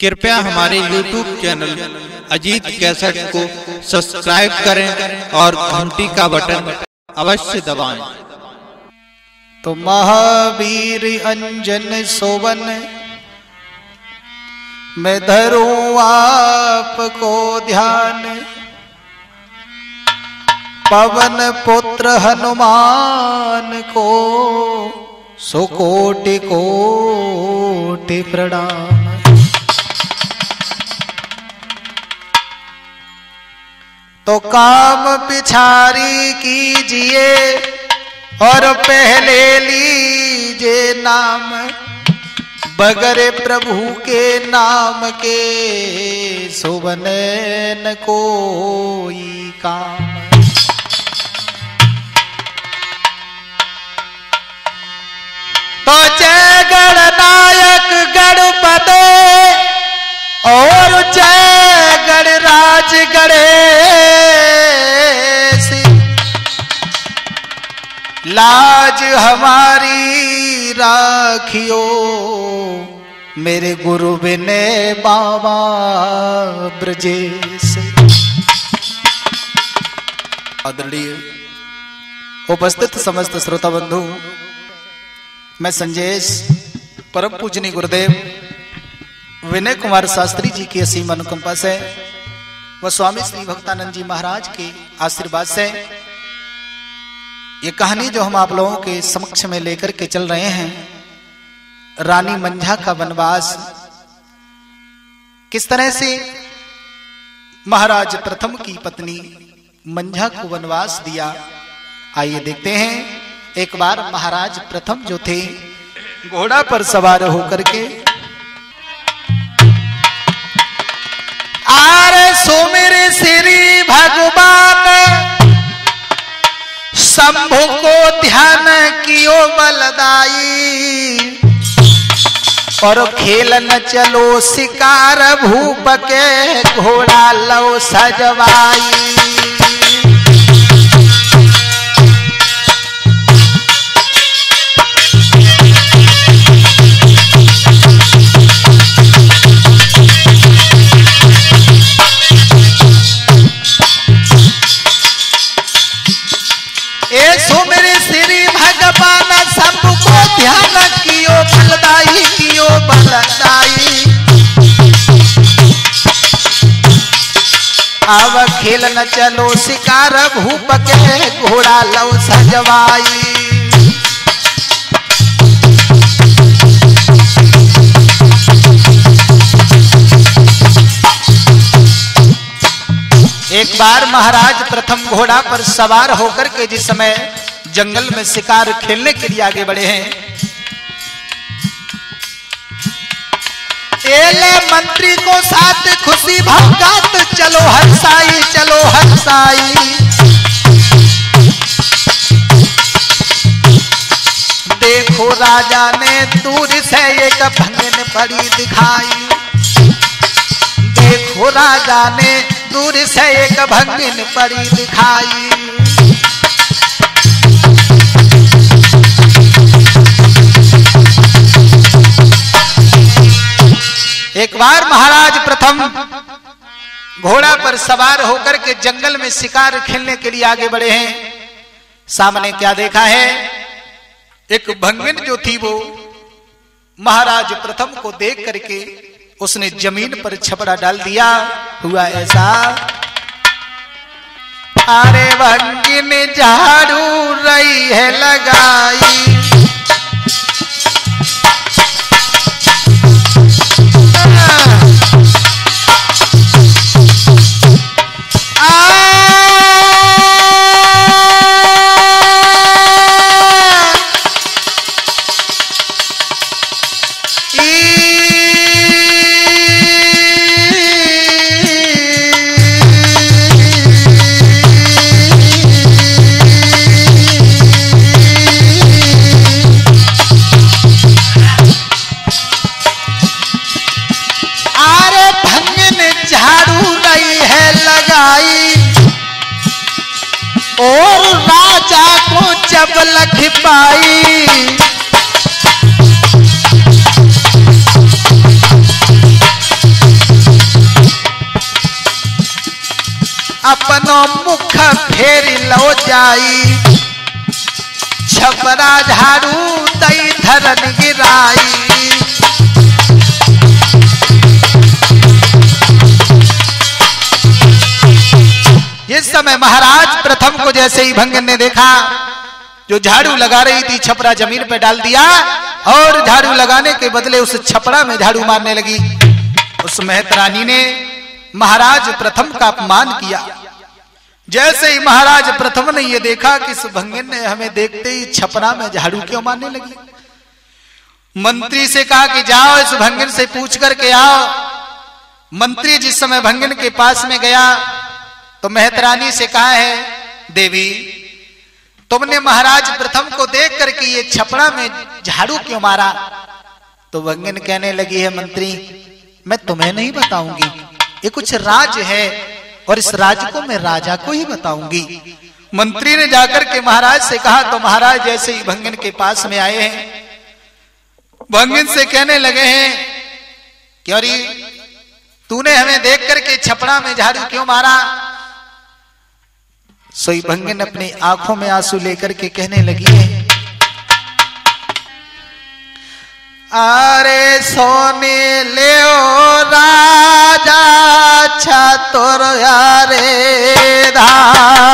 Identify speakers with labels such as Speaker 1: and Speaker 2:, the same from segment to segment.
Speaker 1: कृपया हमारे YouTube channel Ajit cassette को सब्सक्राइब करें और घंटी का बटन अवश्य दबाएँ।
Speaker 2: तो महावीर अंजन सोवन, मैं धरूं आपको ध्यान पवन पुत्र हनुमान को सुकोटि कोटि प्रणाम तो काम पिछारी कीजिए और पहले लीजिए नाम। बगरे प्रभु के नाम के सुवन कोई काम। तो जय गणनायक गणपते और जय गणराज गणेश लाज हमारी राखियो। मेरे गुरु बिने बाबा ब्रजेश आदरणीय, उपस्थित समस्त श्रोता बंधु मैं संजेश, परम पूजनी गुरुदेव, विनय कुमार शास्त्री जी की असीम अनुकंपा से, व स्वामी श्री भक्तानंद जी महाराज के आशीर्वाद से ये कहानी जो हम आप लोगों के समक्ष में लेकर के चल रहे हैं, रानी मंझा का वनवास, किस तरह से महाराज प्रथम की पत्नी मंझा को वनवास दिया, आइए देखते हैं। एक बार महाराज प्रथम जो थे, घोड़ा पर सवार होकर के, आरे सो मेरे श्री भगवान शंभु को ध्यान कियो बलदाई। और खेल न चलो शिकार भूप के घोड़ा लो सजवाई। अब खेल न चलो, शिकार भूप के घोड़ा लो सजवाई। एक बार महाराज प्रथम घोड़ा पर सवार होकर के जिस समय जंगल में शिकार खेलने के लिए आगे बढ़े हैं एले मंत्री को साथ खुशी भगात चलो हंसाई चलो हंसाई देखो राजा ने दूर से एक भंगन पड़ी दिखाई। देखो राजा ने दूर से एक भंगिन पड़ी दिखाई। एक बार महाराज प्रथम घोड़ा पर सवार होकर के जंगल में शिकार खेलने के लिए आगे बढ़े हैं। सामने क्या देखा है? एक भंगिन जो थी वो महाराज प्रथम को देख करके उसने ज़मीन पर छपड़ा डाल दिया। हुआ ऐसा। अरे भंगिन झाड़ू रही है, लगाई। और जैसे ही भंगन ने देखा, जो झाड़ू लगा रही थी, छपरा ज़मीन पे डाल दिया और झाड़ू लगाने के बदले उस छपरा में झाड़ू मारने लगी। उस मेहतरानी ने महाराज प्रथम का अपमान किया। जैसे ही महाराज प्रथम ने यह देखा कि इस भंगन ने हमें देखते ही छपरा में झाड़ू क्यों मारने लगी। मंत्री से कहा कि जाओ, इस भंगन से पूछ करके आओ। मंत्री जिस समय भंगन के पास में गया तो मेहतरानी से कहा है देवी, तुमने महाराज प्रथम को देख करके ये छपड़ा में झाड़ू क्यों मारा? तो भंगन कहने लगी है, मंत्री, मैं तुम्हें नहीं बताऊँगी। ये कुछ राज है और इस राज को मैं राजा को ही बताऊँगी। मंत्री ने जाकर के महाराज से कहा तो महाराज जैसे ही भंगन के पास में आए हैं भंगन से कहने लगे हैं कि अरे तूने हमें देख करके छपड़ा में झाड़ू क्यों मारा? सोई भंगन अपनी आँखों में आँसू लेकर के कहने लगी है। अरे सोने ले ओ राजा छतुर अरे धारी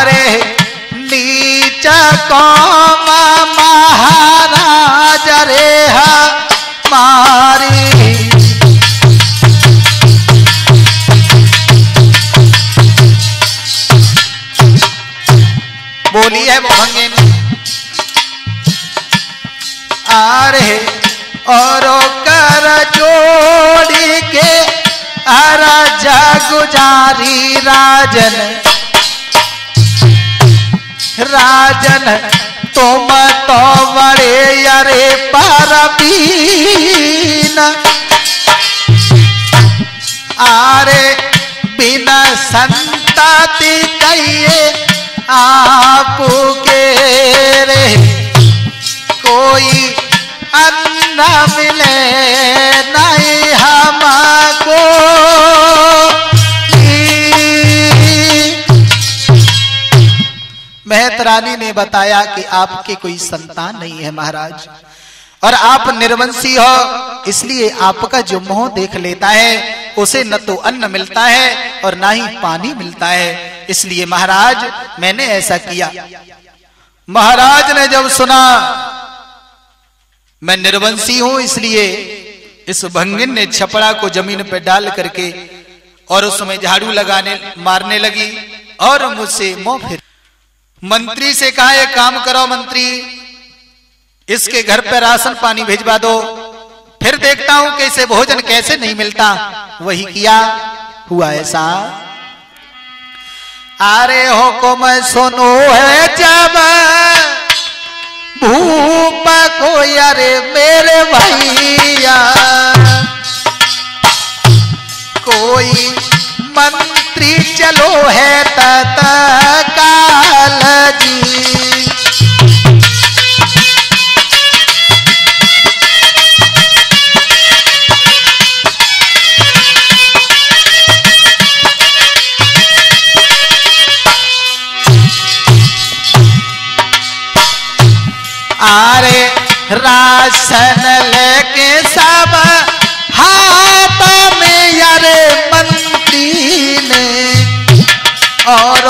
Speaker 2: अरे नीच कौम महाराज रे मारी। बोली है वो भंगिन अरे और कर जोड़ी के अरा गुजारी राजन। राजन, तुम तो बड़े अरे परबीन। आरे बिना संतति कहिए आपके रे। कोई अन्न मिले नहीं हमको। मेहतरानी ने बताया कि आपके कोई संतान नहीं है महाराज। और आप निर्वंशी हो, इसलिए आपका जो मोह देख लेता है, उसे न तो अन्न मिलता है और ना ही पानी मिलता है। इसलिए महाराज, मैंने ऐसा किया। महाराज ने जब सुना, मैं निर्वंशी हूँ, इसलिए इस भंगिन ने छपड़ा को ज़मीन पर डाल करके और उसमें झाड़ू लगाने, मारने लगी और मुझसे मुँह फिर मंत्री से कहा, एक काम करो मंत्री, इसके घर पे राशन पानी भिजवा दो। फिर देखता हूँ कि इसे भोजन कैसे नहीं मिलता। वही किया, हुआ ऐसा। अरे हुकुम सुनो है जब, भूप को अरे मेरे भैया, कोई मंत्री चलो है तत्काल आरे राशन लेके सब हाथ में यारे मंत्री ने। और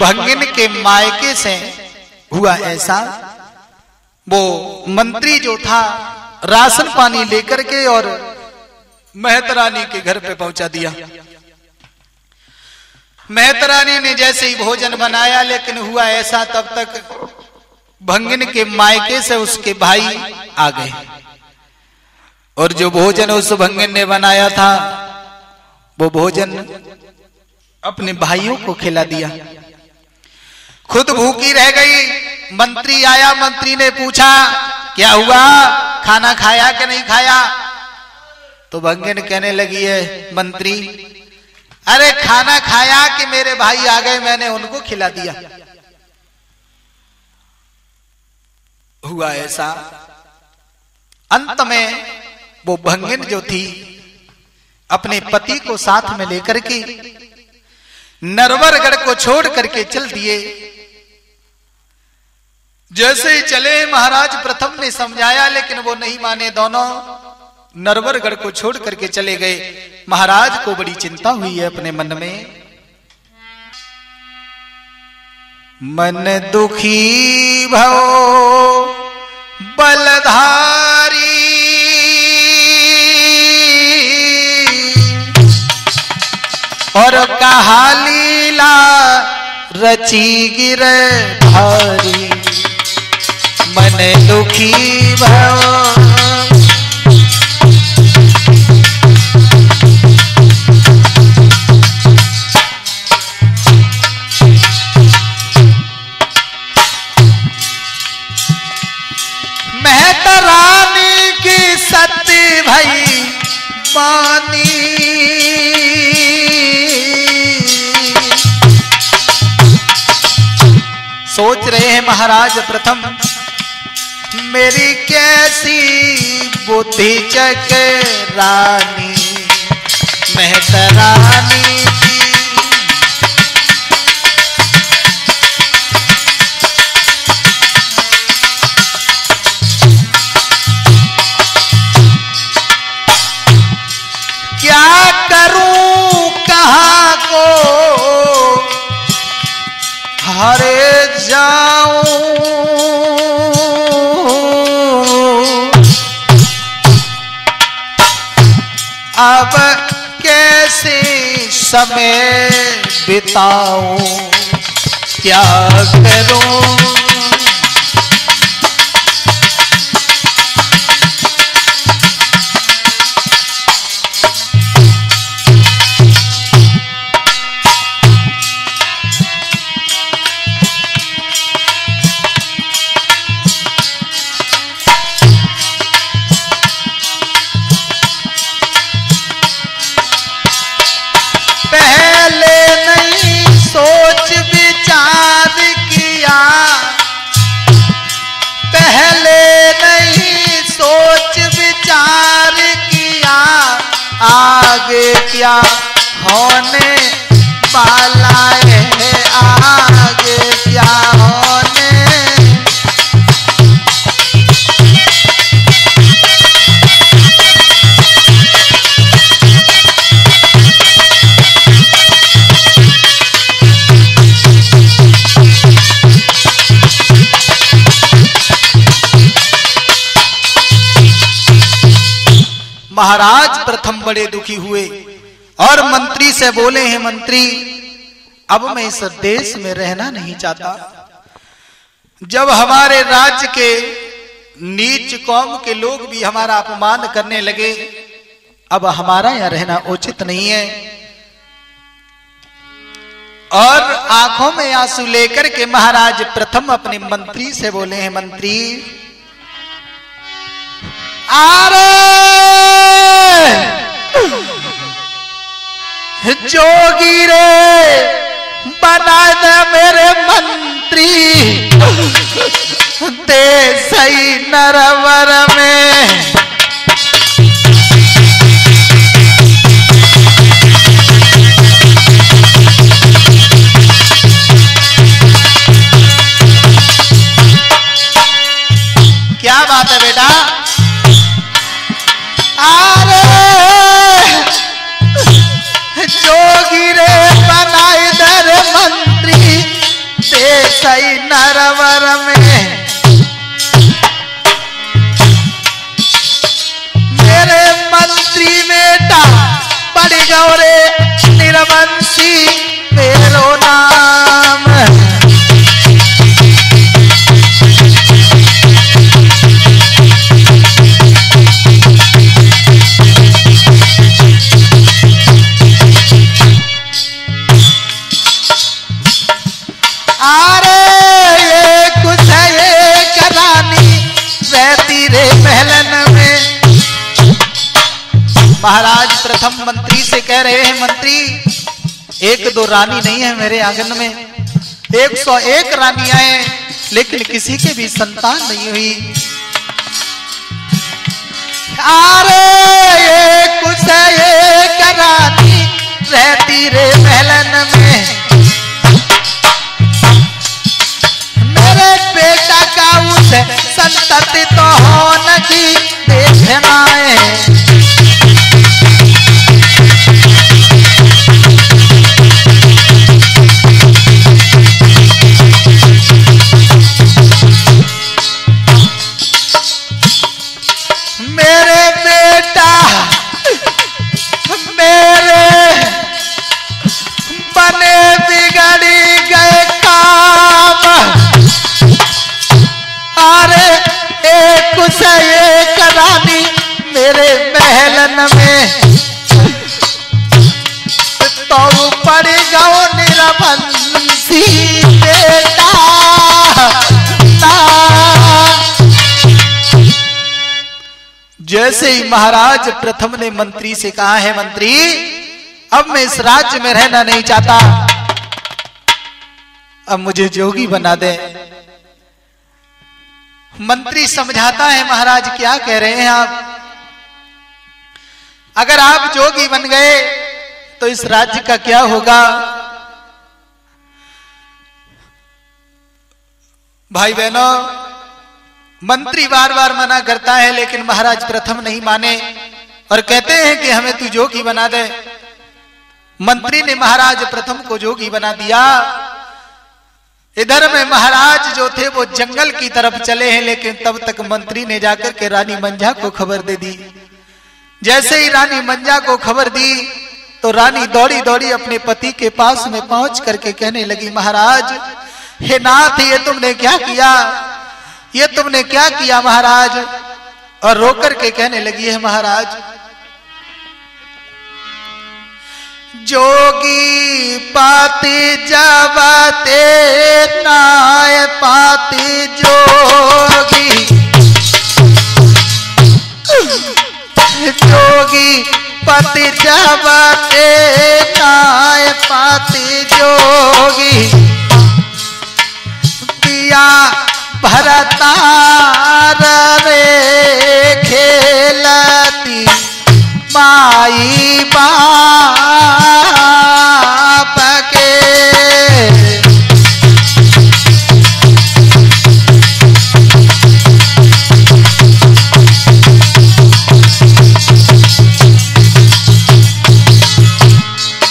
Speaker 2: भंगिन के मायके से हुआ ऐसा। वो मंत्री जो था, राशन पानी लेकर के और मेहतरानी के घर पे पहुँचा दिया। मेहतरानी ने जैसे ही भोजन बनाया, लेकिन हुआ ऐसा तब तक भंगिन के मायके से उसके भाई आ गए। और जो भोजन उस भंगिन ने बनाया था, वो भोजन अपने भाइयों को खिला दिया। खुद भूखी रह गई। मंत्री आया, मंत्री ने पूछा, क्या हुआ? खाना खाया कि नहीं खाया? तो भंगिन कहने लगी है, मंत्री, अरे खाना खाया कि मेरे भाई आ गए, मैंने उनको खिला दिया। हुआ ऐसा। अंत में वो भंगिन जो थी, अपने पति को साथ में लेकर के नरवरगढ़ को छोड़ करके चल दिए। जैसे ही चले, महाराज प्रथम ने समझाया, लेकिन वो नहीं माने दोनों। नरवरगढ़ को छोड़ करके चले गए। महाराज को बड़ी चिंता हुई है अपने मन में। मन दुखी भव, बलधारी। और कहा लीला रची गिर भारी मन दुखी भव। सोच रहे हैं महाराज प्रथम। मेरी कैसी बुद्धि चक रानी मेहतरानी की। क्या करूँ कहाँ हरे जाऊँ अब कैसे समय बिताऊं? क्या करूँ? क्या होने वाला है आगे क्या होने? महाराज प्रथम बड़े दुखी हुए। से बोले हैं, मंत्री, अब मैं इस देश में रहना नहीं चाहता। जब हमारे राज्य के नीच कौम के लोग भी हमारा अपमान करने लगे, अब हमारा यहाँ रहना उचित नहीं है। और आँखों में आँसू लेकर के महाराज प्रथम अपने मंत्री से बोले हैं, मंत्री अरे जोगी रे बना दे मेरे मंत्री। दे सही नरवर में। क्या बात है रानी नहीं है मेरे आँगन में। एक सौ एक रानियाँ हैं, लेकिन किसी के भी संतान नहीं हुई। अरे, ये कुछ एक रानी रहती रे महलन में? मेरे बेटा का उस संतति तो हो की देखना जैसे ही महाराज प्रथम ने मंत्री से कहा, है मंत्री, अब मैं इस राज्य में रहना नहीं चाहता। अब मुझे जोगी बना दे। मंत्री समझाता है महाराज क्या कह रहे हैं आप? अगर आप जोगी बन गए तो इस राज्य का क्या होगा? भाई बहनों मंत्री बार बार मना करता है, लेकिन महाराज प्रथम नहीं माने और कहते हैं कि हमें तू जोगी बना दे। मंत्री ने महाराज प्रथम को जोगी बना दिया। इधर में महाराज जो थे, वो जंगल की तरफ़ चले हैं, लेकिन तब तक मंत्री ने जाकर के रानी मंजा को खबर दे दी। जैसे ही रानी मंजा को खबर दी तो रानी दौड़ी दौड़ी अपने पति के पास में पहुँच करके कहने लगी, महाराज, हे नाथ, ये तुमने क्या किया? ये तुमने क्या किया महाराज? और रोकर के कहने लगी है महाराज, जोगी पाती जबते नाय पाती जोगी। जोगी पति जबते नाय पाती जोगी। पिया भरतार रे खेलती माई बाप के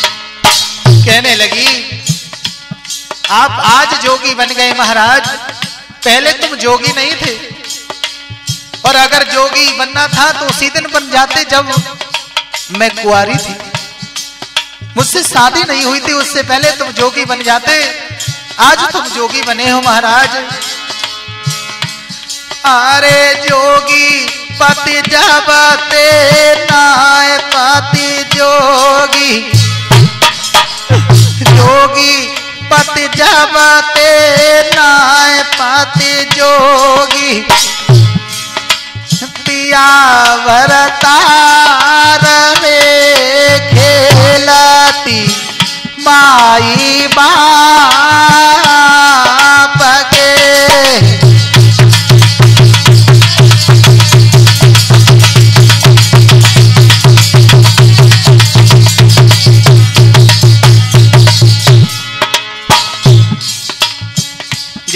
Speaker 2: कहने लगी आप आज जोगी बन गए महाराज। पहले तुम जोगी नहीं थे। और अगर जोगी बनना था तो उसी दिन बन जाते जब मैं कुआरी थी। मुझसे शादी नहीं हुई थी, उससे पहले तुम जोगी बन जाते। आज तुम जोगी बने हो महाराज। अरे जोगी, पति जबते नाय पति जोगी पति जबते नाय पति जोगी। पिया वरतार में खेलती माई बाप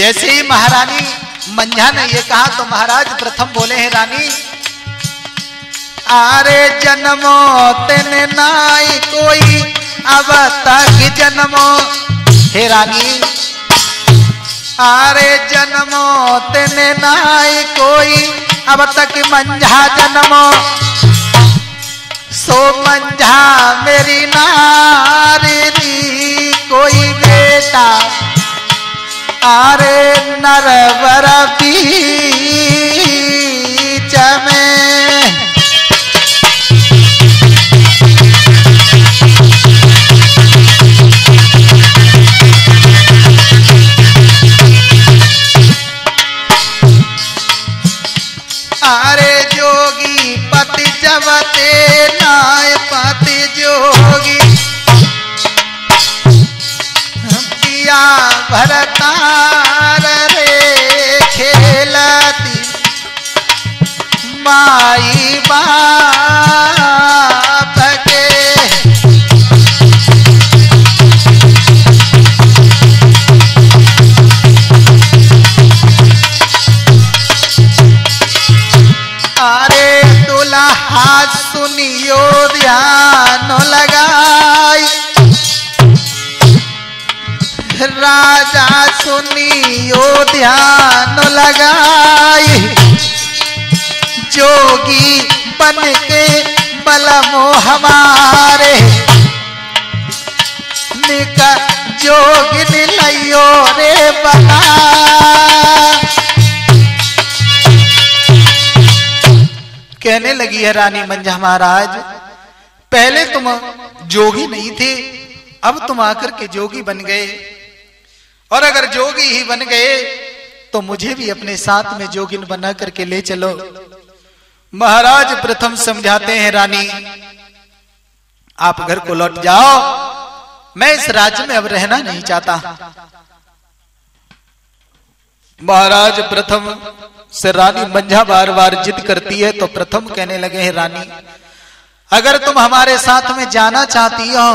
Speaker 2: जैसे ही महारानी मंझा ने ये कहा तो महाराज प्रथम बोले हैं, रानी, आरे जन्मो तेन नाई कोई अब तक जन्मो। हे रानी, आरे जन्मो तेन नाई कोई अब तक मंझा जन्मो। सो मंझा मेरी नारी कोई बेटा आरे नरवर बीच में आरे जोगी पति जवते नाय पति जोगी Yeah. भरतार रे खेलती माई बाप के अरे दुल्हा सुनियो ध्यान लगाई। राजा सुनियो ध्यान लगाई जोगी बन के बलमो हमारे। निका जोगिन लइयो रे बना। कहने लगी है रानी मंझा महाराज, पहले तुम जोगी नहीं थे, अब तुम आकर के जोगी बन गए। और अगर जोगी ही बन गए तो मुझे भी अपने साथ में जोगिन बना करके ले चलो। महाराज, प्रथम समझाते हैं, रानी। आप घर को लौट जाओ। मैं इस राज्य में अब रहना नहीं चाहता। महाराज, प्रथम से रानी मंझा बार बार जिद करती है तो प्रथम कहने लगे हैं, रानी, अगर तुम हमारे साथ में जाना चाहती हो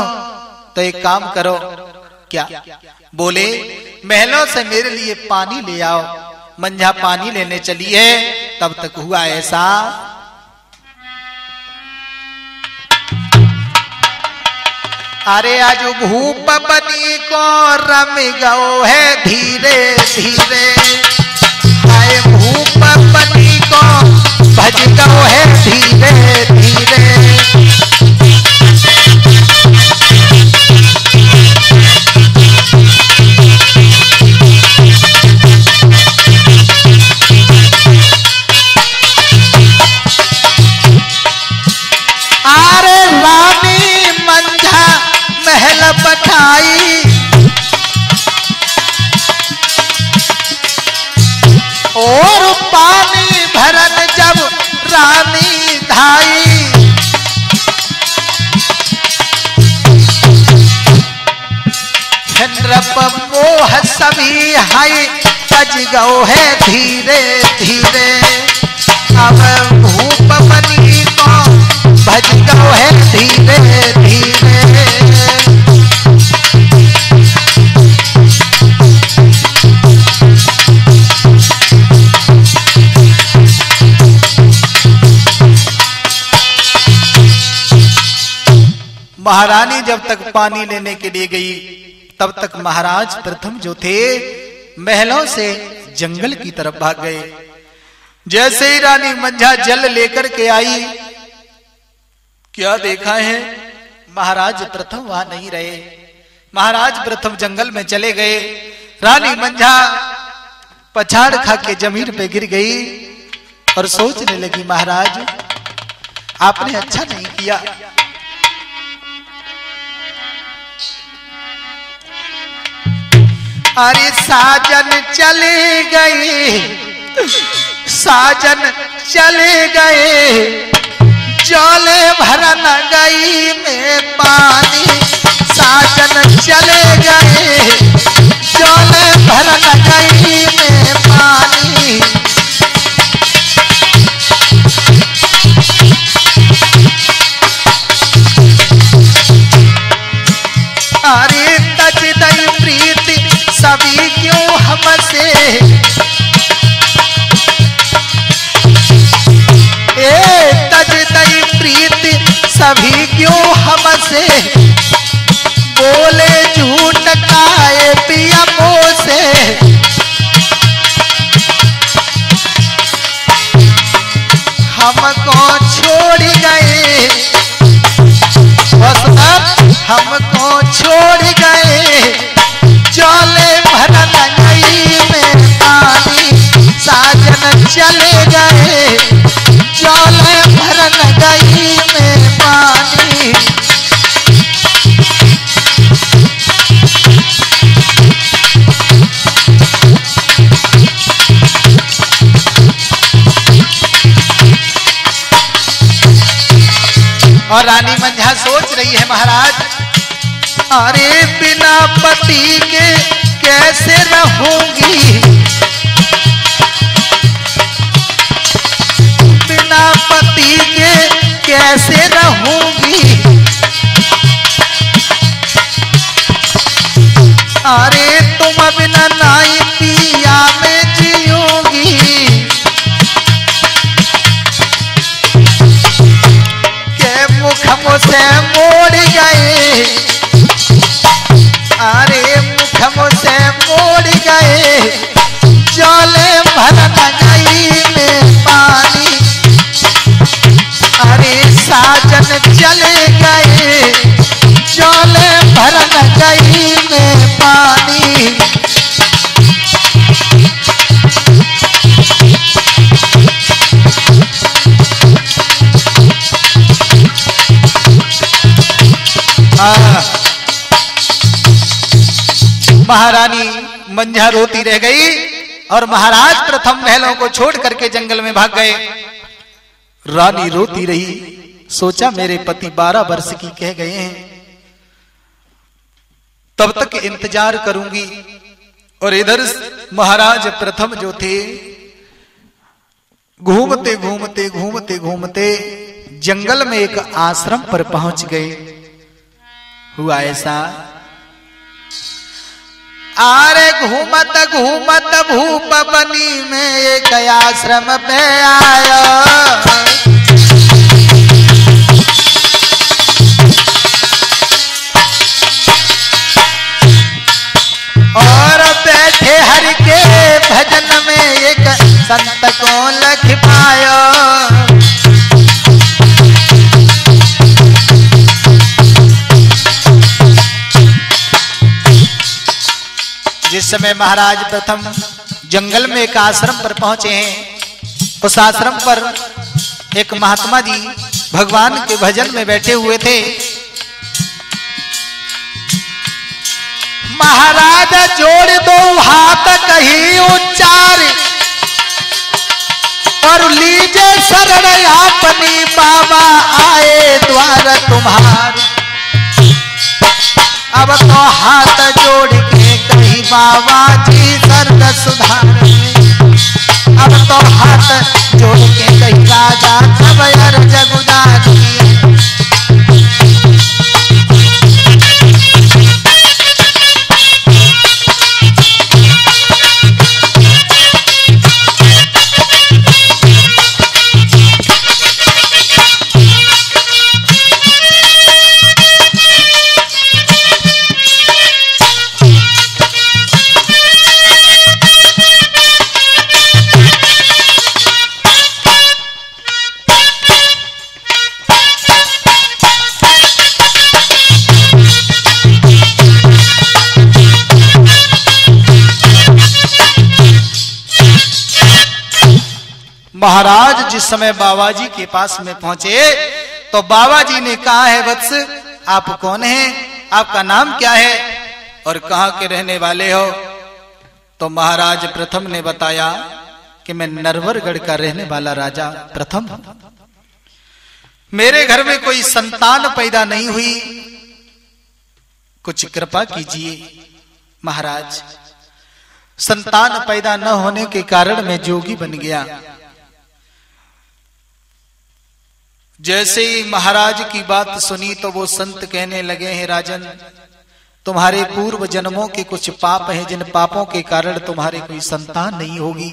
Speaker 2: तो एक काम करो। क्या? बोले, महलों से मेरे लिए पानी ले आओ। मंझा पानी लेने चली है तब तक हुआ ऐसा। अरे आज भूप बनी को रम गो है धीरे धीरे। आए भूप बनी को भज गो है धीरे गो है धीरे धीरे। अब भूप बनी को भज गो है धीरे धीरे। तक पानी लेने के लिए गई। तब तक महाराज प्रथम जो थे, महलों से जंगल की तरफ़ भाग गए। जैसे ही रानी मंझा जल लेकर के आई, क्या देखा है? महाराज प्रथम वहाँ नहीं रहे। महाराज प्रथम जंगल में चले गए। रानी मंझा पछाड़ खा के ज़मीन पे गिर गई और सोचने लगी, महाराज, आपने अच्छा नहीं किया। अरे साजन चले गए। साजन चले गए। जले भरन गई में पानी। साजन चले गए। जले भरन गई में पानी। ए, तज दई प्रीति सभी क्यों हमसे? बोले झूठ काए पिया से। हमको छोड़ गए? हमको छोड़ गए? चले भरन गई साजन चले गए चले भरन गई में पानी। और रानी मंझा सोच रही है महाराज, अरे बिना पति के कैसे रहूँगी? बिना पति के कैसे रहूँगी? अरे तुम बिना नाई पिया में जियोगी। के मुख मुझसे मोड़ गए? अरे मुख मुझसे मोड़ गए? जले भरन गई में पानी। अरे साजन चले गए भरन गई में पानी। महारानी मंझा रोती रह गई और महाराज प्रथम महलों को छोड़ करके जंगल में भाग गए। रानी रोती रही, सोचा मेरे पति बारह वर्ष की कह गए हैं। तब तक इंतज़ार करूँगी। और इधर महाराज प्रथम जो थे, घूमते घूमते घूमते घूमते जंगल में एक आश्रम पर पहुँच गए। हुआ ऐसा आरे घूमत घूमत भूप बनी में एक आश्रम पे आया। और बैठे हर के भजन में एक संत को लख पायो जिस समय महाराज प्रथम जंगल में एक आश्रम पर पहुँचे हैं, उस आश्रम पर एक महात्मा जी भगवान के भजन में बैठे हुए थे। महाराज जोड़ दो हाथ कही उच्चार, और लीजे शरण अपनी बाबा आए द्वार तुम्हार। अब तो हाथ जोड़ बाबा जी दर्द सुधार। अब तो हाथ जोड़ के कही राजा तब अर्ज़ गुजार जिस समय बाबा जी के पास में पहुँचे तो बाबा जी ने कहा, है वत्स, आप कौन हैं? आपका नाम क्या है? और कहा के रहने वाले हो? तो महाराज प्रथम ने बताया कि मैं नरवरगढ़ का रहने वाला राजा प्रथम मेरे घर में कोई संतान पैदा नहीं हुई। कुछ कृपा कीजिए, महाराज। संतान पैदा न होने के कारण मैं जोगी बन गया। जैसे ही महाराज की बात सुनी तो वो संत कहने लगे, हैं राजन, तुम्हारे पूर्व जन्मों के कुछ पाप हैं, जिन पापों के कारण तुम्हारे कोई संतान नहीं होगी।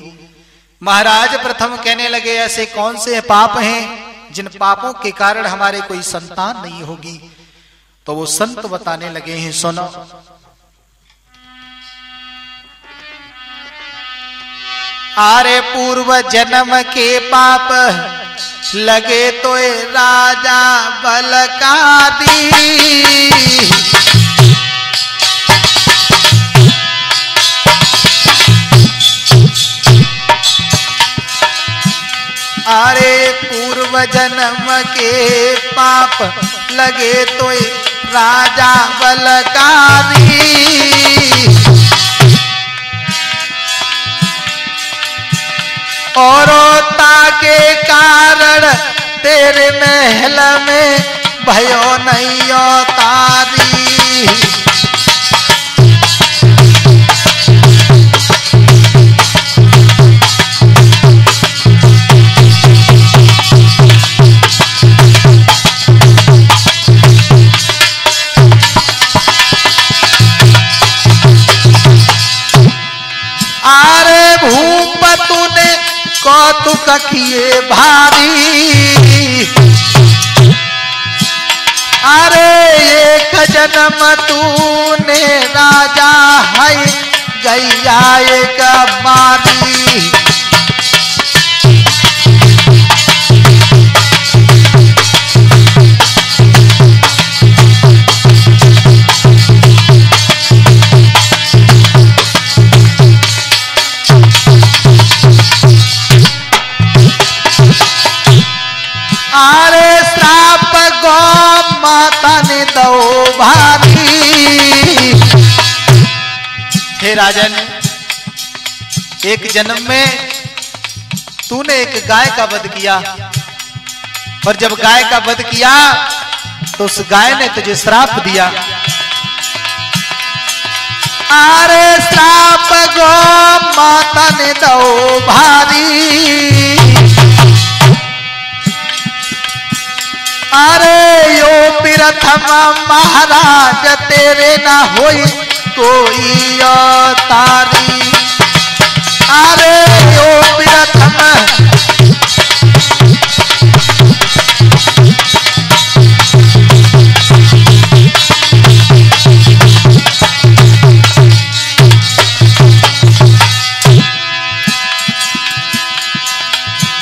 Speaker 2: महाराज प्रथम कहने लगे, ऐसे कौन से पाप हैं, जिन पापों के कारण हमारे कोई संतान नहीं होगी? तो वो संत बताने लगे, हैं सुनो, आरे पूर्व जन्म के पाप लगे तो राजा बलकारी अरे पूर्व जन्म के पाप लगे तो राजा बलकारी औरता के कारण तेरे महल में भयो नहीं तारी। सखिए भारी। अरे एक जन्म तूने राजा है गैया एक मारी। गो माता ने दो भारी। हे राजन, एक जन्म में तूने एक गाय का वध किया। और जब गाय का वध किया तो उस गाय ने तुझे श्राप दिया। अरे श्राप गो माता ने दो भारी। महाराज, तेरे ना होई कोई तारी अरे यो प्रथम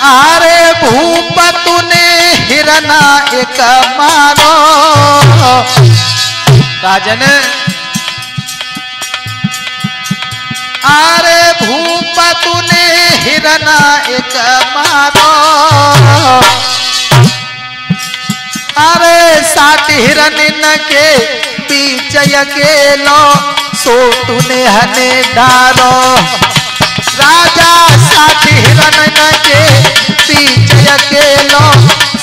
Speaker 2: अरे भूप तूने हिरना एक मारो राजन। अरे भूप, तूने हिरना एक मारो। अरे साठ हिरन के बीच अकेलो सो तूने हने डारो। राजा साथ हिरण के पीछे अकेलो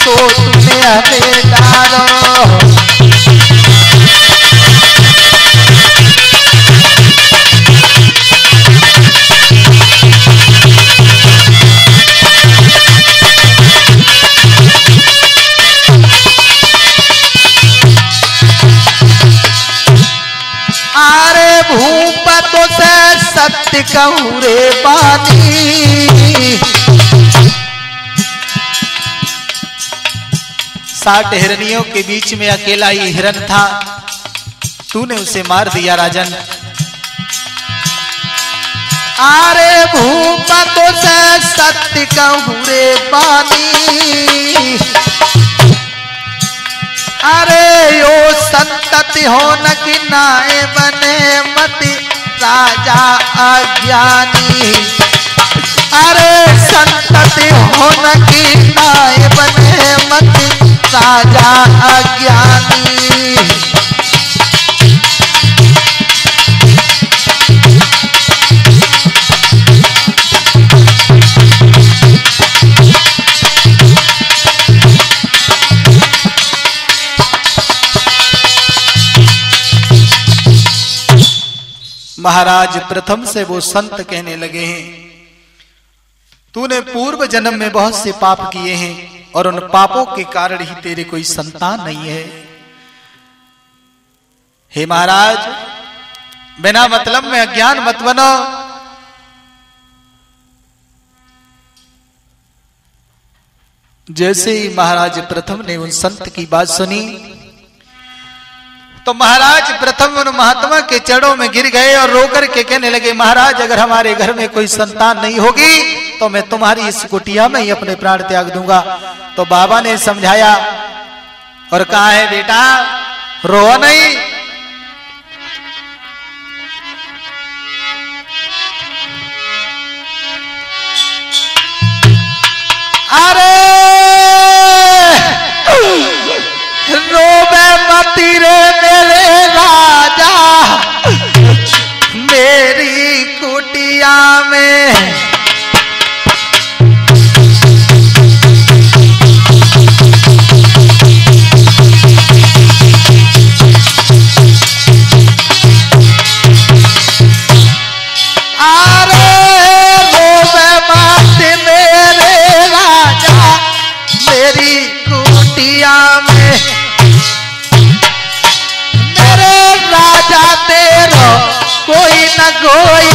Speaker 2: सो तुम्हें हमें डारो। कहूँ बानी। साठ हिरनियों के बीच में अकेला ही हिरन था। तूने उसे मार दिया, राजन। अरे भूप तो से सत्य कहूँ रे बानी। अरे यो संतति हो न कि नाए बने मति। राजा अज्ञानी। अरे संतति होन की नाय बने मत राजा अज्ञानी। महाराज प्रथम से वो संत कहने लगे हैं। तूने पूर्व जन्म में बहुत से पाप किए हैं और उन पापों के कारण ही तेरे कोई संतान नहीं है। हे महाराज, बिना मतलब में अज्ञान मत बनो। जैसे ही महाराज प्रथम ने उन संत की बात सुनी तो महाराज प्रथम उन महात्मा के चरणों में गिर गए और रोकर के कहने लगे, महाराज, अगर हमारे घर में कोई संतान नहीं होगी तो मैं तुम्हारी इस कुटिया में ही अपने प्राण त्याग दूँगा। तो बाबा ने समझाया और कहा है, बेटा रो नहीं कुटिया में। कोई न कोई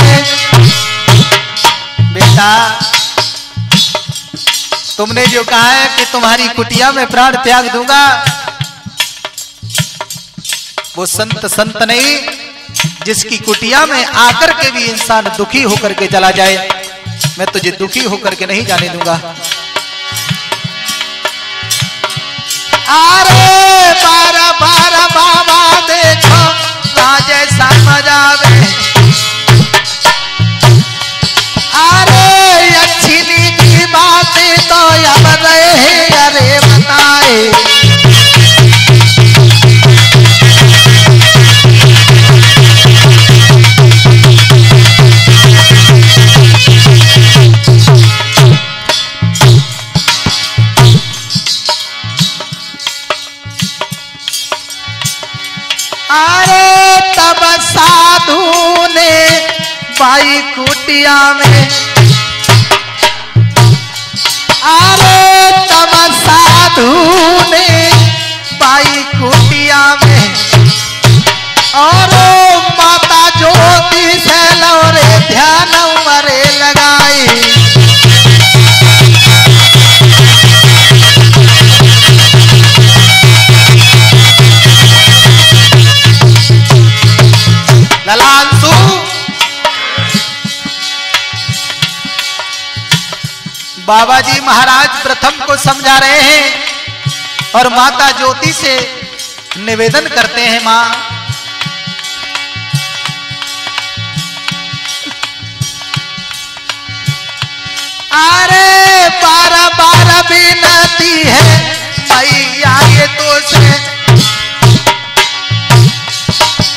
Speaker 2: तुमने जो कहा है कि तुम्हारी कुटिया में प्राण त्याग दूँगा, वो संत संत नहीं, जिसकी कुटिया में आकर के भी इंसान दुखी होकर के चला जाए, मैं तुझे दुखी होकर के नहीं जाने दूँगा। अरे बारा बारा बाबा देखो समझावे साधु ने बाई कुटिया में। अरे तम साधु ने बाई कुटिया में। और माता ज्योति से लौरे ध्यान बाबा जी महाराज प्रथम को समझा रहे हैं और माता ज्योति से निवेदन करते हैं माँ। अरे बारह बारह बिनती है, मैया ये तो से।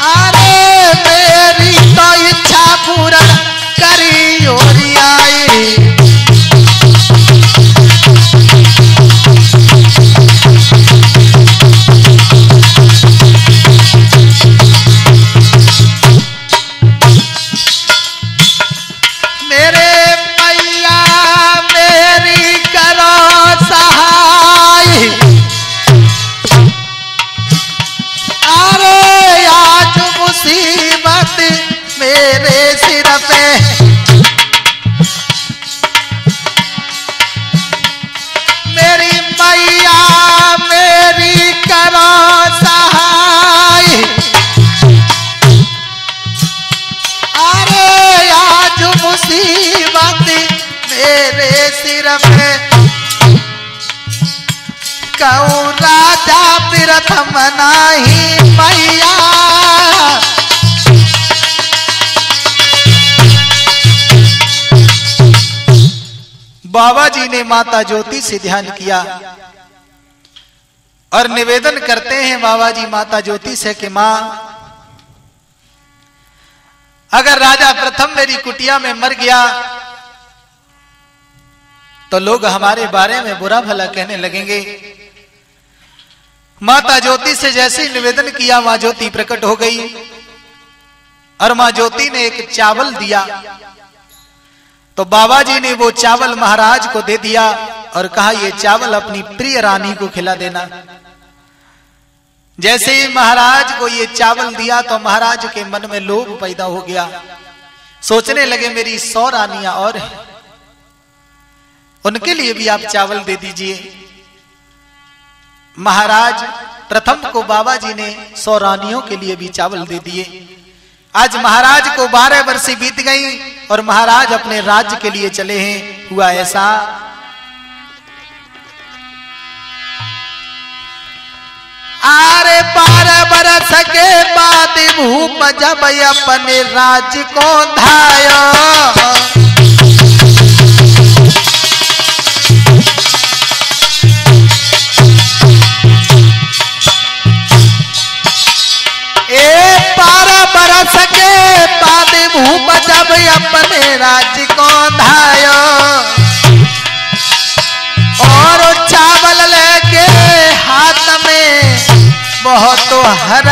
Speaker 2: अरे मेरी तो इच्छा पूरा माता ज्योति से ध्यान किया और निवेदन करते हैं बाबा जी माता ज्योति से कि माँ, अगर राजा प्रथम मेरी कुटिया में मर गया तो लोग हमारे बारे में बुरा भला कहने लगेंगे। माता ज्योति से जैसे निवेदन किया, माँ ज्योति प्रकट हो गई और माँ ज्योति ने एक चावल दिया। तो बाबा जी ने वो चावल महाराज को दे दिया और कहा, ये चावल अपनी प्रिय रानी को खिला देना। जैसे ही महाराज को ये चावल दिया तो महाराज के मन में लोभ पैदा हो गया। सोचने लगे, मेरी सौ रानियाँ और हैं। उनके लिए भी आप चावल दे दीजिए। महाराज प्रथम को बाबा जी ने सौ रानियों के लिए भी चावल दे दिए। आज महाराज को बारह वर्ष बीत गई और महाराज अपने राज्य के लिए चले हैं। हुआ ऐसा? आरे बारह बरस के बाद भूप जब अपने राज्य को धायो बहुत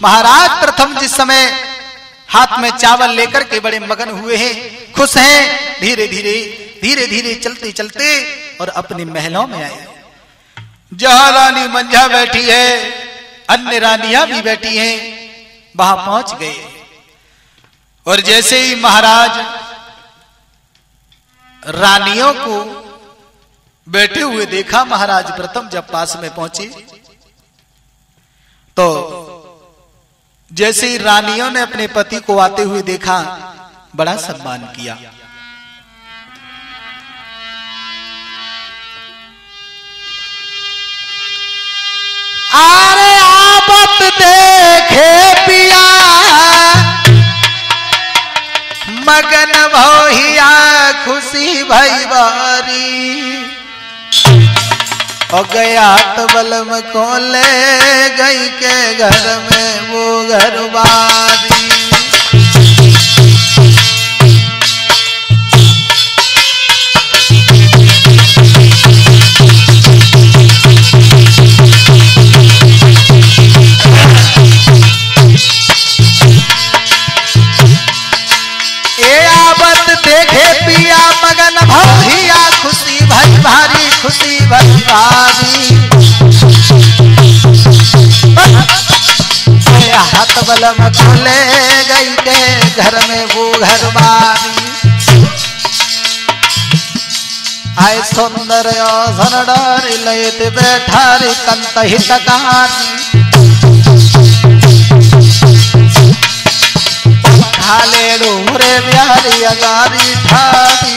Speaker 2: महाराज, प्रथम जिस समय हाथ में चावल लेकर के बड़े मगन हुए हैं, खुश हैं धीरे धीरे धीरे धीरे चलते चलते और अपने महलों में आए। जहाँ रानी मंझा बैठी है, अन्य रानियाँ भी बैठी हैं, वहाँ पहुँच गए। और जैसे ही महाराज रानियों को बैठे हुए देखा, महाराज प्रथम जब पास में पहुँचे तो जैसे ही रानियों ने अपने पति को आते हुए देखा, बड़ा सम्मान किया। अरे आपत देखे पिया, मगन भौहिया खुशी भई बारी। और गया तो बलम को ले गई के घर में वो घर बारी देखे पिया मगन भौहिया खुशी भई भारी। खुशी हाथ बलम खोले गई के घर में वो घर बारी आय सुंदर डर बैठारी कंत हितकारी खाले डोरे प्यारी अगारी ठारी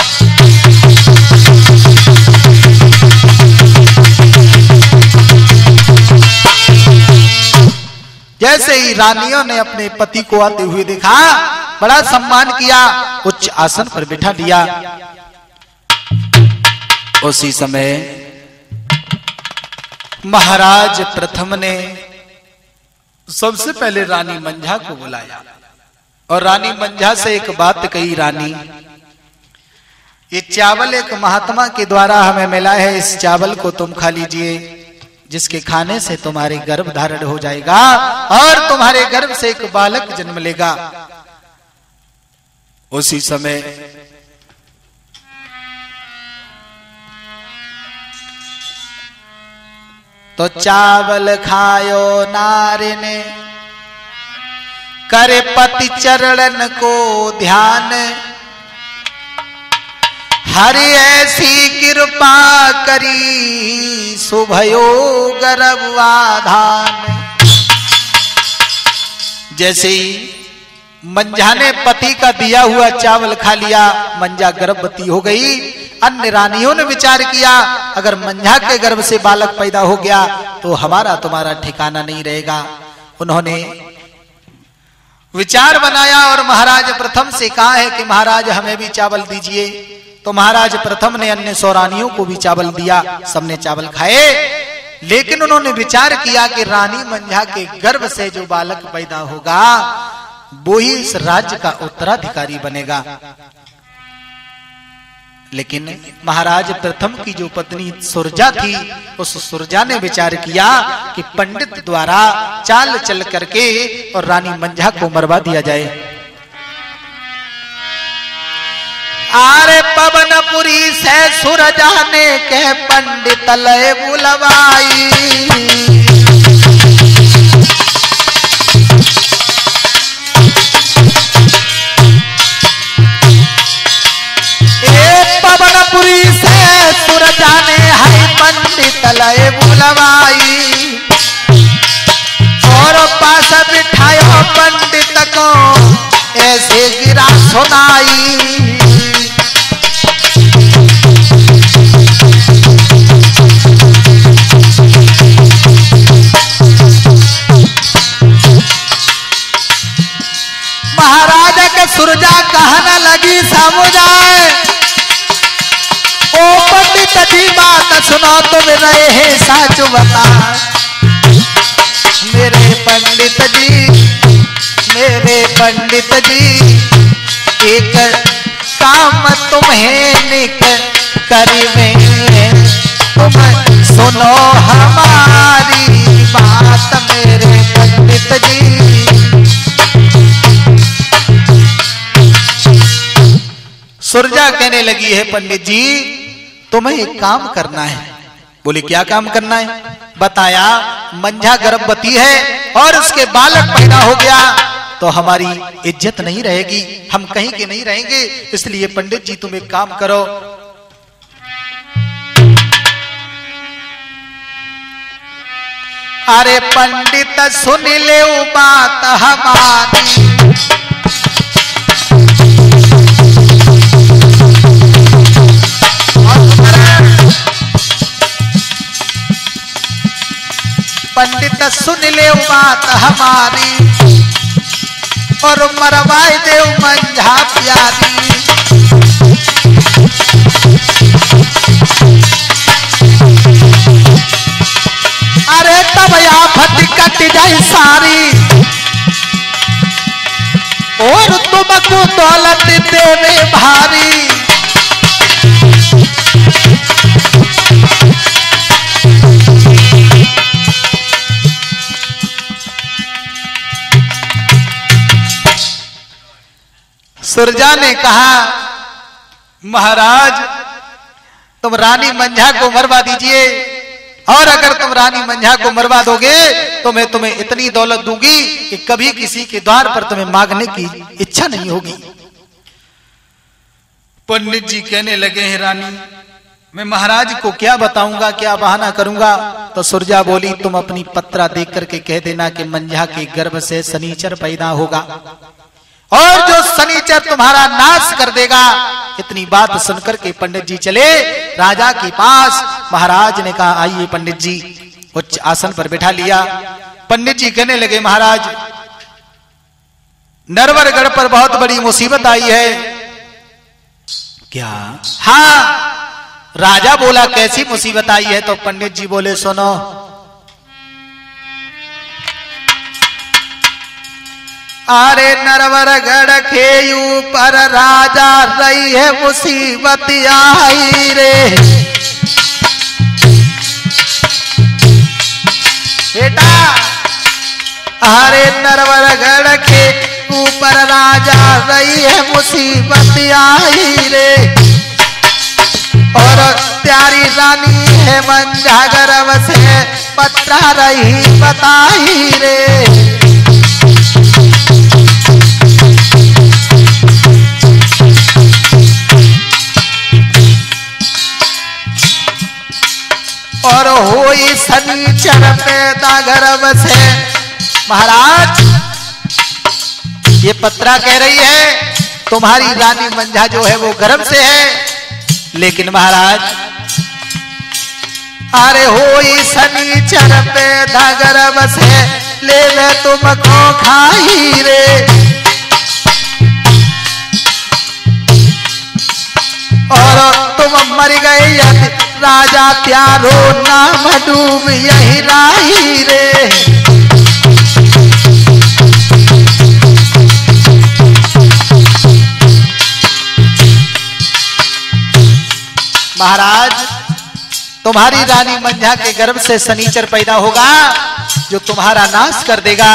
Speaker 2: जैसे ही रानियों ने अपने पति को आते हुए देखा बड़ा सम्मान किया उच्च आसन पर बिठा दिया। उसी समय महाराज प्रथम ने सबसे पहले रानी मंझा को बुलाया और रानी मंझा से एक बात कही रानी ये चावल एक महात्मा के द्वारा हमें मिला है इस चावल को तुम खा लीजिए। जिसके खाने से तुम्हारे गर्भ धारण हो जाएगा और तुम्हारे गर्भ से एक बालक जन्म लेगा। उसी समय तो चावल खायो नारी ने करे पति चरणन को ध्यान। हरि ऐसी कृपा करी सुभयो गर्भवाधान जैसे मंझा ने पति का दिया हुआ चावल खा लिया, मंझा गर्भवती हो गई, अन्य रानियों ने विचार किया, अगर मंझा के गर्भ से बालक पैदा हो गया तो हमारा तुम्हारा ठिकाना नहीं रहेगा। उन्होंने विचार बनाया और महाराज प्रथम से कहा है कि महाराज, हमें भी चावल दीजिए। तो महाराज प्रथम ने अन्य सौरानियों को भी चावल दिया। सबने चावल खाए। लेकिन उन्होंने विचार किया कि रानी मंझा के गर्भ से जो बालक पैदा होगा, वो ही इस राज्य का उत्तराधिकारी बनेगा। लेकिन महाराज प्रथम की जो पत्नी सुरजा थी, उस सुरजा ने विचार किया कि पंडित द्वारा चाल चल करके और रानी मंझा को मरवा दिया जाए। आरे पवनपुरी से सुर जाने के पंडित लय बुलवाई। पवनपुरी से सुर जाने है पंडित लय बुलवाई। पवनपुरी कहना लगी समुझाए ओ पंडित जी, बात सुनो तुम रहे हैं साच बता। मेरे पंडित जी, मेरे पंडित जी, एक काम तुम्हें निक करी में तुम सुनो हमारी बात, मेरे पंडित जी। सुरजा कहने लगी है, पंडित जी, तुम्हें एक काम करना है। बोले, क्या काम करना है? बताया, मंझा गर्भवती है और उसके बालक पैदा हो गया तो हमारी इज़्ज़त नहीं रहेगी, हम कहीं के नहीं रहेंगे, इसलिए पंडित जी, तुम एक काम करो। अरे पंडित, सुन ले बात हमारी। पंडित सुन ले बात हमारी और मरवाए दे मंझा प्यारी। अरे तब आफत कट जाए सारी। और तुमको दौलत देवे भारी। सुरजा ने कहा, महाराज, तुम रानी मंझा को मरवा दीजिए। और अगर तुम रानी मंझा को मरवा दोगे तो मैं तुम्हें इतनी दौलत दूँगी कि कभी किसी के द्वार पर तुम्हें मांगने की इच्छा नहीं होगी। पंडित जी कहने लगे, हैं रानी, मैं महाराज को क्या बताऊँगा, क्या बहाना करूँगा? तो सुरजा बोली, तुम अपनी पत्रा देख करके कह देना कि मंझा के गर्भ से सनीचर पैदा होगा। और जो सनीचर तुम्हारा नाश कर देगा। इतनी बात सुनकर के पंडित जी चले। राजा के पास महाराज ने कहा आइए पंडित जी उच्च आसन पर बैठा लिया। पंडित जी कहने लगे महाराज नरवरगढ़ पर बहुत बड़ी मुसीबत आई है। क्या? हाँ राजा बोला कैसी मुसीबत आई है? तो पंडित जी बोले सुनो अरे नरवरगढ़ के ऊपर राजा रही है मुसीबत आई रे। बेटा अरे नरवरगढ़ के ऊपर राजा रही है मुसीबत आई रे। और प्यारी रानी है मंझा गर्भ से पत्रा रही बताई रे। और होई शनिचर पैदा गर्भ से। महाराज, ये पत्रा कह रही है, तुम्हारी रानी मंझा जो है वो गर्भ से है। लेकिन महाराज, अरे होई शनिचर पैदा गर्भ से, ले ले तुमको खाई रे। और तुम मर राजा त्यारो नाम डूब यही राही रे। महाराज, तुम्हारी रानी मंझा के गर्भ से सनीचर पैदा होगा, जो तुम्हारा नाश कर देगा।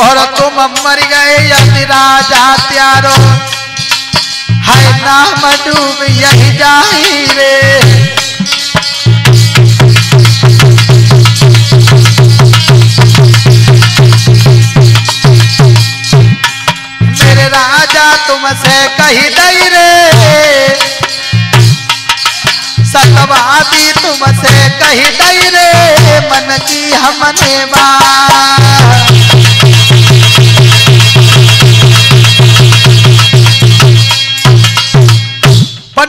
Speaker 2: और तुम मर गए यदि राजा त्यारो है नाम डूब यही जाई रे। मेरे राजा तुमसे कही दई रे। सतवादी तुमसे कही दई रे। मन की हमने बात।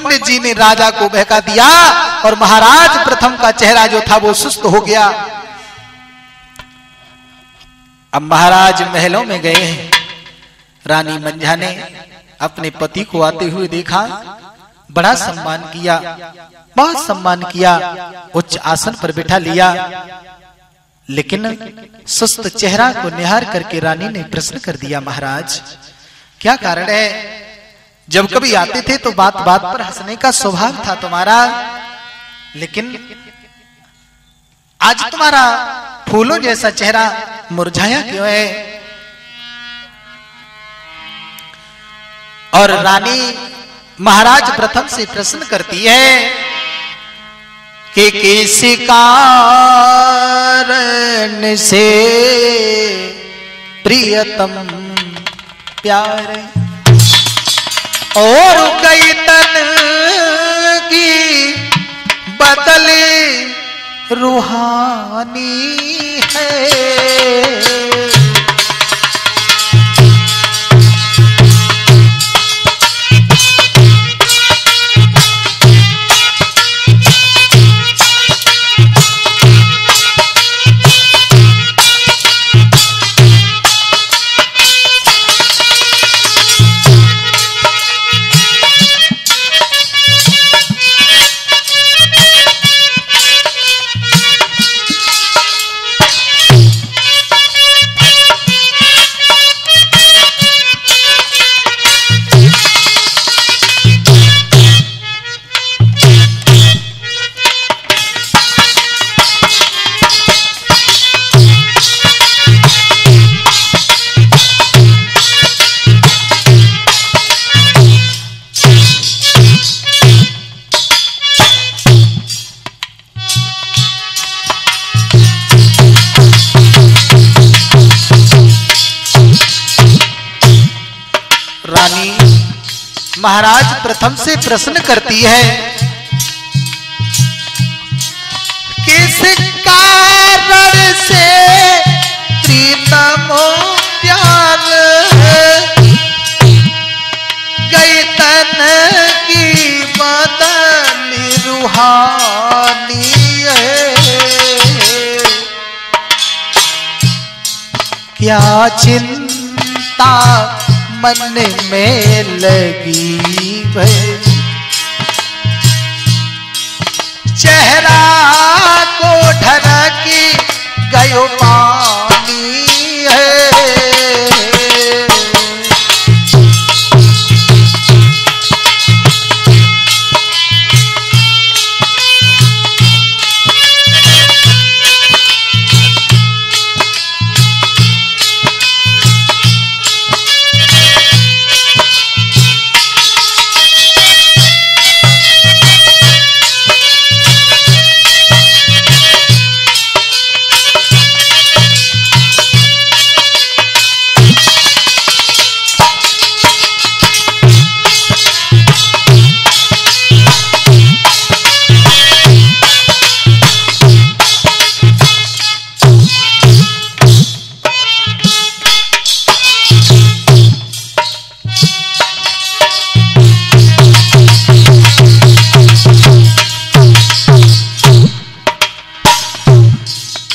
Speaker 2: पंडित जी ने राजा को बहका दिया और महाराज प्रथम का चेहरा जो था वो सुस्त हो गया। अब महाराज महलों में गए रानी मंझा ने अपने पति को आते हुए देखा। बड़ा सम्मान किया, बहुत सम्मान किया, उच्च आसन पर बैठा लिया। लेकिन सुस्त चेहरा को निहार करके रानी ने प्रश्न कर दिया, महाराज, क्या कारण है जब कभी आते थे तो बात बात पर हंसने का स्वभाव था तुम्हारा। लेकिन आज तुम्हारा फूलों जैसा चेहरा मुरझाया क्यों है? और रानी महाराज प्रथम से प्रश्न करती है कि किस कारण से प्रियतम प्यार और कई तन की बदले रूहानी है। करती है।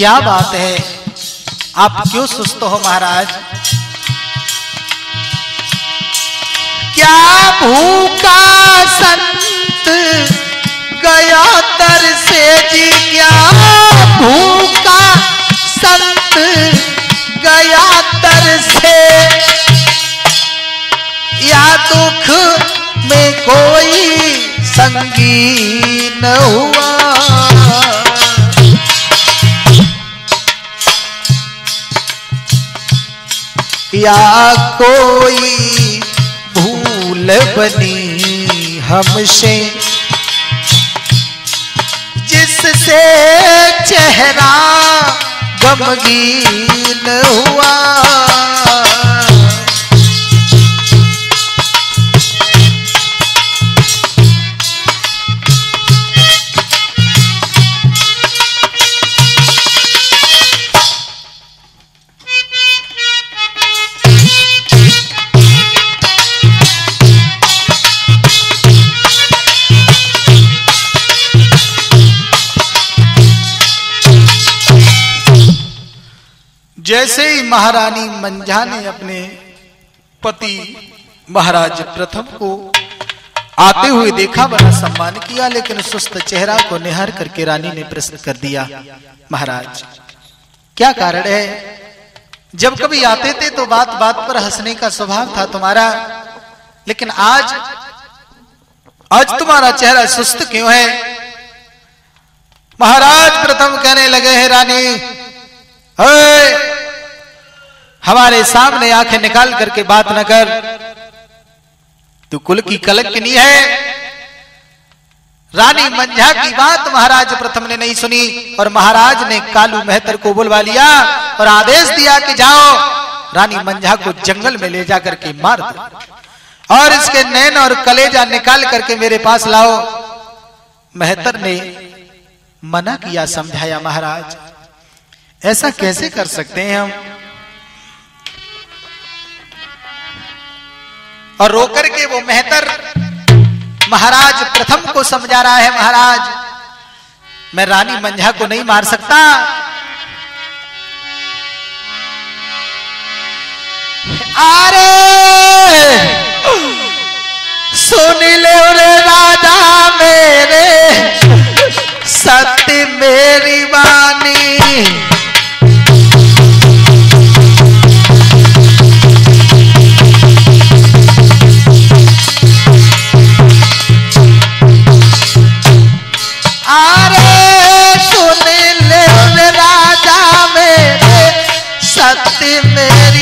Speaker 2: क्या बात है? आप क्यों सुस्त हो महाराज? क्या भूखा संत गया तर से जी? क्या भूखा संत गया तर से? या दुख में कोई संगी न हुआ? या कोई भूल बनी हमसे जिससे चेहरा गमगीन हुआ। जैसे ही महारानी मंझा ने अपने पति महाराज प्रथम को आते हुए देखा बड़ा सम्मान किया, लेकिन सुस्त चेहरा को निहार करके रानी ने प्रश्न कर दिया, महाराज, क्या कारण है? जब कभी आते थे तो बात बात पर हंसने का स्वभाव था तुम्हारा, लेकिन आज आज तुम्हारा चेहरा सुस्त क्यों है? महाराज प्रथम कहने लगे, हैं रानी हमारे सामने आँखें निकाल करके बात न कर। तू कुल की कलक नहीं है। रानी मंझा की बात महाराज प्रथम ने नहीं सुनी और महाराज ने कालू मेहतर को बुलवा लिया और आदेश दिया कि जाओ। रानी मंझा को जंगल में ले जाकर के मार दो और इसके नैन और कलेजा निकाल करके मेरे पास लाओ। मेहतर ने मना किया, समझाया महाराज, ऐसा कैसे कर सकते हैं हम? और रोकर के वो मेहतर महाराज प्रथम को समझा रहा है, महाराज। मैं रानी मंझा को नहीं मार सकता। अरे सुन ले रे राजा मेरे, सत्य मेरी वाणी। अरे सुन ले राजा मेरे सत्य मेरे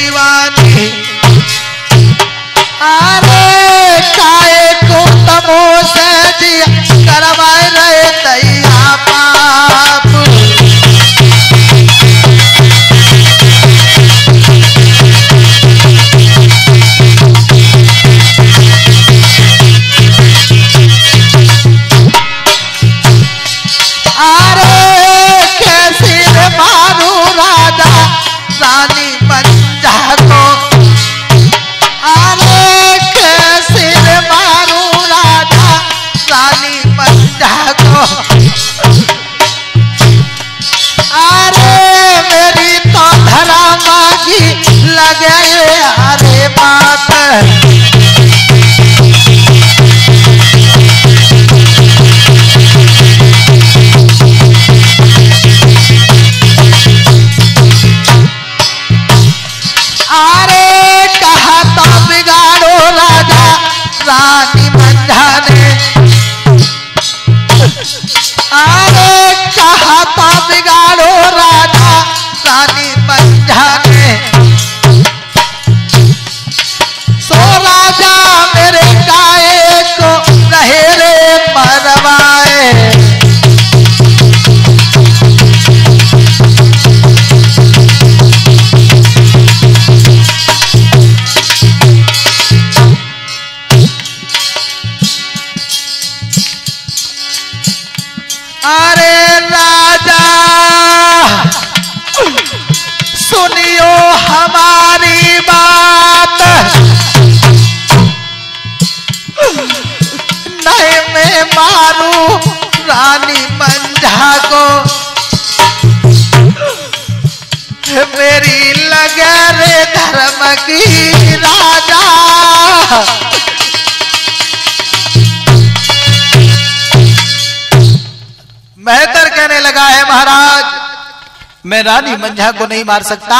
Speaker 2: मैं रानी मंझा को नहीं मार सकता।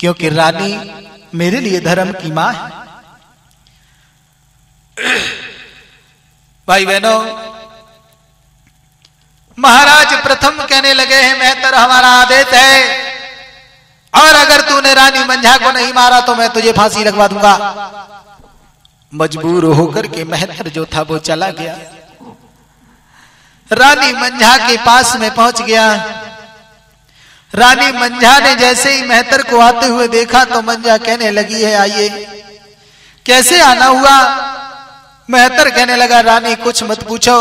Speaker 2: क्योंकि रानी मेरे लिए धर्म की माँ है। भाई बहनों, महाराज प्रथम कहने लगे हैं मेहतर हमारा आदेश है। और अगर तूने रानी मंझा को नहीं मारा तो मैं तुझे फांसी लगवा दूँगा। मजबूर होकर के मेहतर जो था, वो चला गया। रानी मंझा के पास में पहुँच गया। रानी मंझा ने जैसे ही मेहतर को आते हुए देखा तो मंझा कहने लगी, है आइए, कैसे आना हुआ? मेहतर कहने लगा, रानी, कुछ मत पूछो।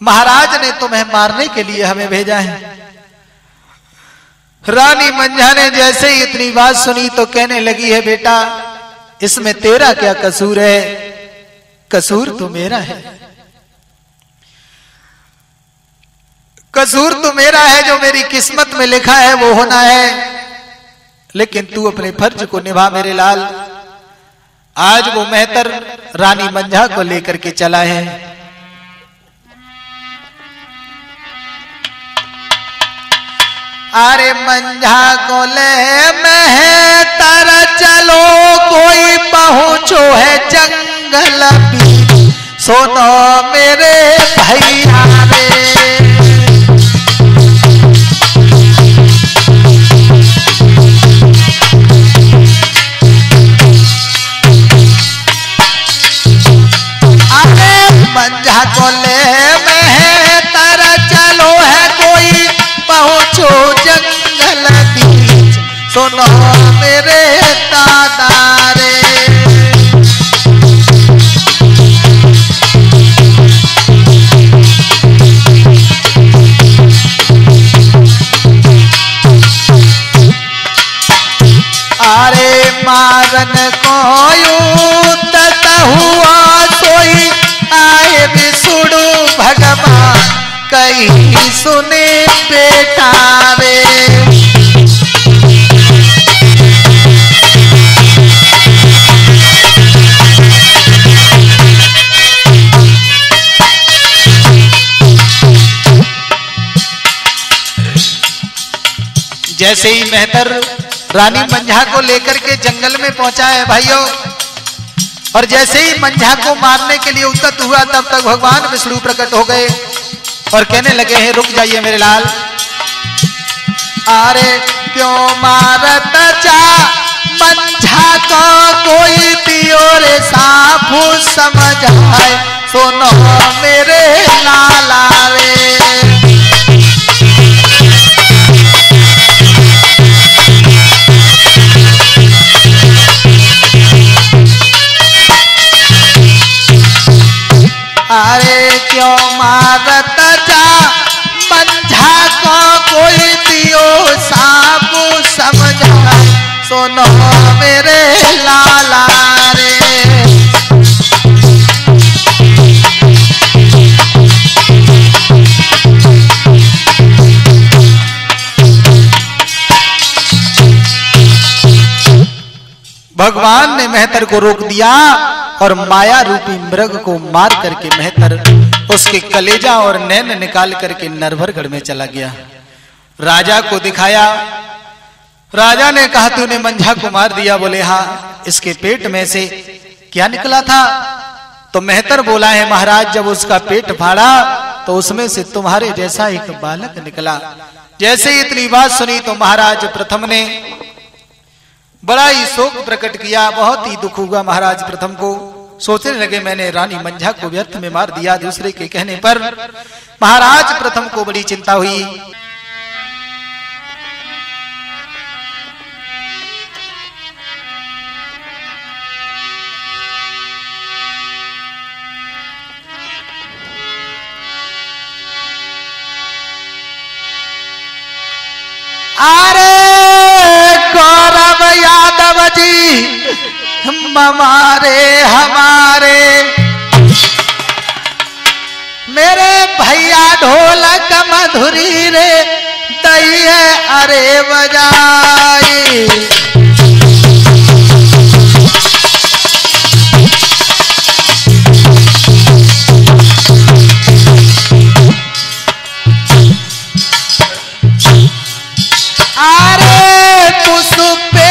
Speaker 2: महाराज ने तुम्हें मारने के लिए हमें भेजा है। रानी मंझा ने जैसे ही इतनी बात सुनी तो कहने लगी, है बेटा, इसमें तेरा क्या कसूर है? कसूर तो मेरा है। कसूर तो मेरा है, जो मेरी किस्मत में लिखा है, वो होना है। लेकिन तू अपने फ़र्ज़ को निभा मेरे लाल। आज वो मेहतर रानी मंझा को लेकर के चला है। अरे मंझा को ले मेहतर, चलो कोई पहुंचो है जंगल भी सुनो मेरे भैया सुनो मेरे दादा रे अरे मारन को तत हुआ सोई, आए भी सुड़ू भगवान, कहीं सुने बेटा रे जैसे ही मेहतर रानी मंझा को लेकर के जंगल में पहुँचा है भाइयों, और जैसे ही मंझा को मारने के लिए उद्यत हुआ, तब तक भगवान विष्णु प्रकट हो गए और कहने लगे, हैं, रुक जाइए मेरे लाल। अरे क्यों मारत जा? मंझा को कोई दियो रे साफू समझाए सुनो मेरे लाला। भगवान ने मेहतर को रोक दिया और माया रूपी मृग को मार करके मेहतर उसके कलेजा और नैन निकाल करके नरभरगढ़ में चला गया। राजा को दिखाया। राजा ने कहा, तूने मंझा को मार दिया। बोले हाँ इसके पेट में से क्या निकला था? तो मेहतर बोला, है महाराज, जब उसका पेट फाड़ा तो उसमें से तुम्हारे जैसा एक बालक निकला। जैसे इतनी बात सुनी तो महाराज प्रथम ने बड़ा ही शोक प्रकट किया, बहुत ही दुख हुआ महाराज प्रथम को। सोचने लगे, मैंने रानी मंझा को व्यर्थ में मार दिया दूसरे के कहने पर। महाराज प्रथम को बड़ी चिंता हुई। गौरव यादव जी हमारे हमारे। मेरे भैया ढोलक मधुरी रे दई है अरे बजाई। अरे पुष्पेंद्र